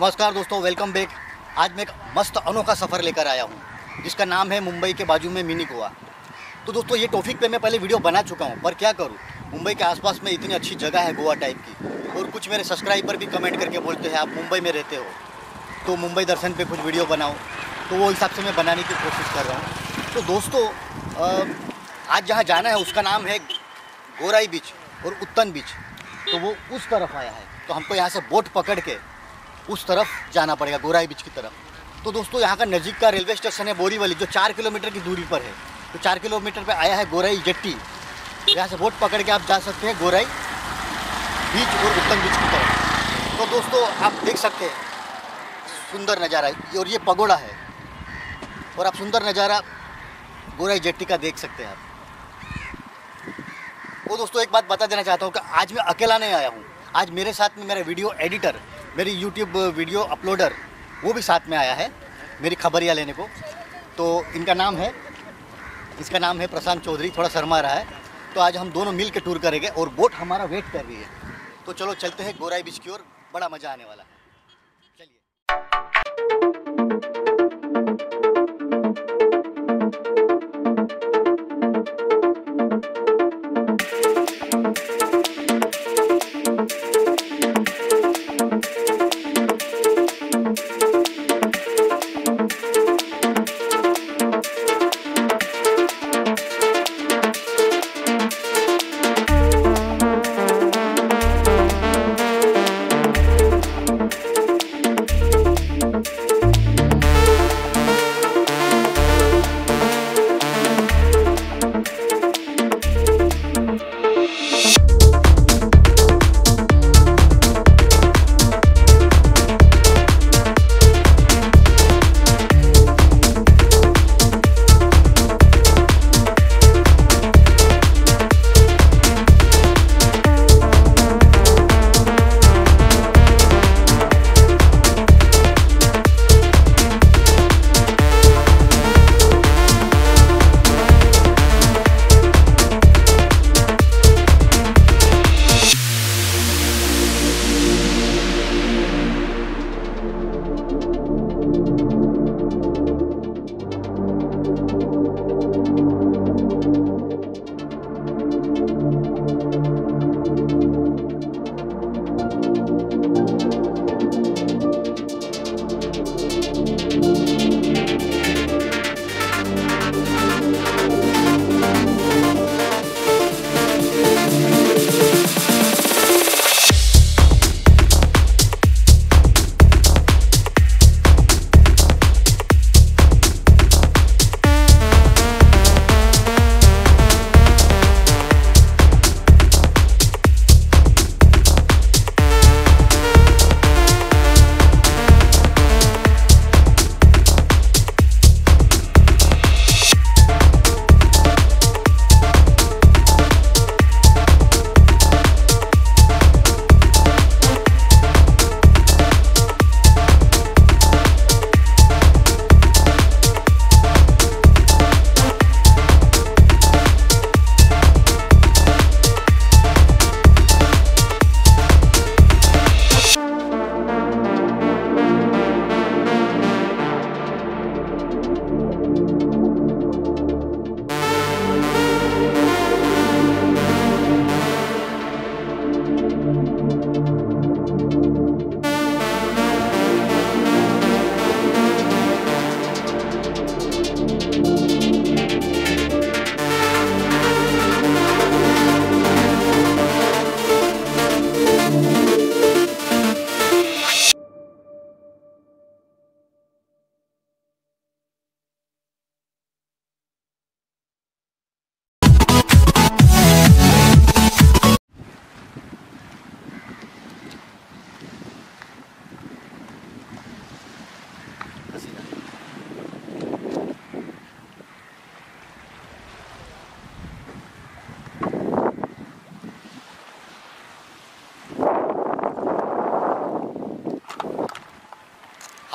नमस्कार दोस्तों welcome back आज मैं एक मस्त अनोखा सफ़र लेकर आया हूँ, जिसका नाम है मुंबई के बाजू में मिनी गोवा। तो दोस्तों, ये टॉपिक पे मैं पहले वीडियो बना चुका हूँ, पर क्या करूँ? मुंबई के आसपास में इतनी अच्छी जगह है गोवा टाइप की, और कुछ मेरे सब्सक्राइबर भी कमेंट करके बोलते हैं, आप मुंबई में रहते हो तो मुंबई दर्शन पर कुछ वीडियो बनाओ। तो वो हिसाब से मैं बनाने की कोशिश कर रहा हूँ। तो दोस्तों आज जहाँ जाना है, उसका नाम है गोराई बीच और उत्तन बीच तो वो उस तरफ़ आया है। तो हमको यहाँ से बोट पकड़ के उस तरफ़ जाना पड़ेगा, गोराई बीच की तरफ़। तो दोस्तों, यहाँ का नज़दीक का रेलवे स्टेशन है बोरीवली, जो चार किलोमीटर की दूरी पर है। तो चार किलोमीटर पर आया है गोराई जेट्टी। यहाँ से बोट पकड़ के आप जा सकते हैं गोराई बीच और उत्तम बीच की तरफ़। तो दोस्तों, आप देख सकते हैं, सुंदर नज़ारा और ये पगोड़ा है। और आप सुंदर नज़ारा गोराई जेट्टी का देख सकते हैं आप। वो दोस्तों, एक बात बता देना चाहता हूँ कि आज मैं अकेला नहीं आया हूँ। आज मेरे साथ में मेरा वीडियो एडिटर मेरी यूट्यूब वीडियो अपलोडर वो भी साथ में आया है, मेरी खबरियाँ लेने को। तो इनका नाम है, इसका नाम है प्रशांत चौधरी, थोड़ा शर्मा रहा है। तो आज हम दोनों मिल के टूर करेंगे और बोट हमारा वेट कर रही है। तो चलो चलते हैं गोराई बीच की ओर, बड़ा मज़ा आने वाला है। चलिए।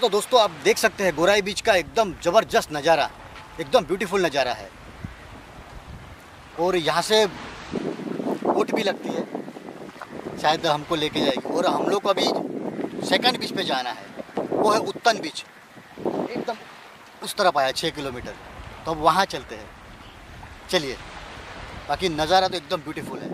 हाँ तो दोस्तों, आप देख सकते हैं गोराई बीच का एकदम ज़बरदस्त नज़ारा, एकदम ब्यूटीफुल नज़ारा है। और यहाँ से बोट भी लगती है, शायद हमको लेके जाएगी। और हम लोग को अभी सेकंड बीच पे जाना है, वो है उत्तन बीच एकदम उस तरफ़ आया छः किलोमीटर। तो अब वहाँ चलते हैं। चलिए, बाकी नज़ारा तो एकदम ब्यूटीफुल है।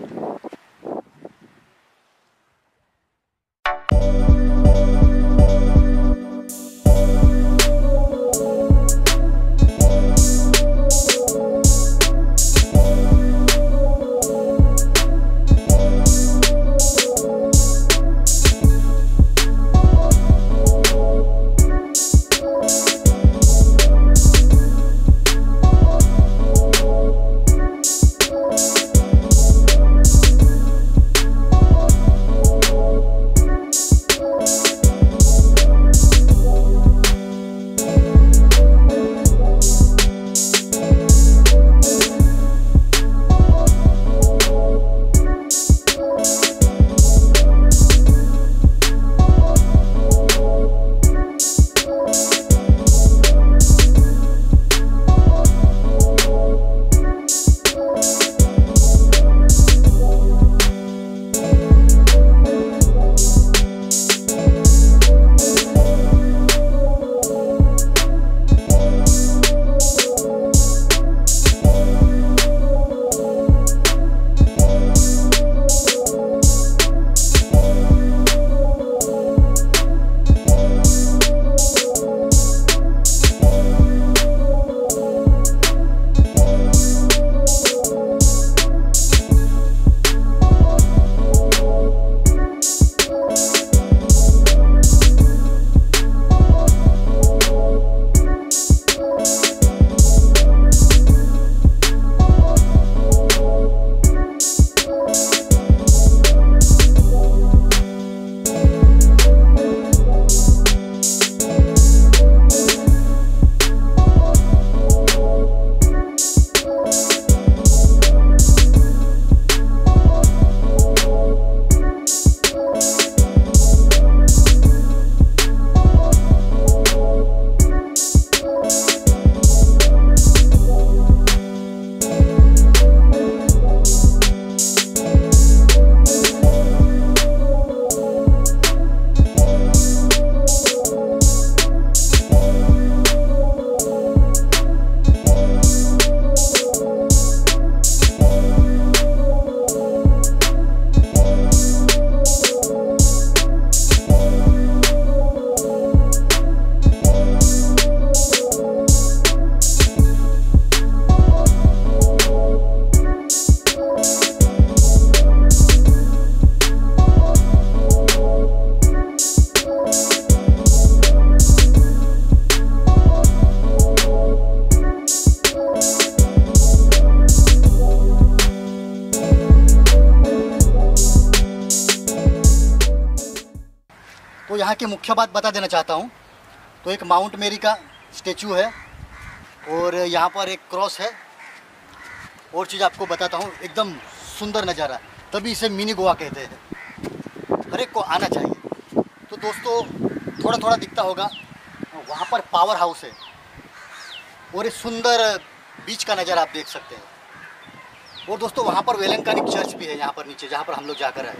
यहाँ की मुख्य बात बता देना चाहता हूँ। तो एक माउंट मेरी का स्टेचू है और यहाँ पर एक क्रॉस है। और चीज़ आपको बताता हूँ, एकदम सुंदर नज़ारा। तभी इसे मिनी गोवा कहते हैं। हर एक को आना चाहिए। तो दोस्तों थोड़ा थोड़ा दिखता होगा। वहाँ पर पावर हाउस है। और एक सुंदर बीच का नज़ारा आप देख सकते हैं। और दोस्तों, वहाँ पर वेलंकानिक चर्च भी है यहाँ पर नीचे, जहाँ पर हम लोग जाकर आए।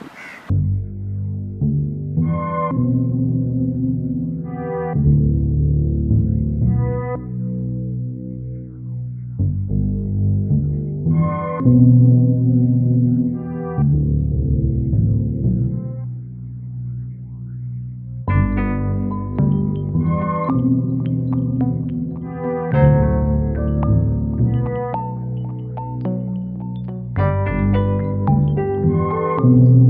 thank mm -hmm. you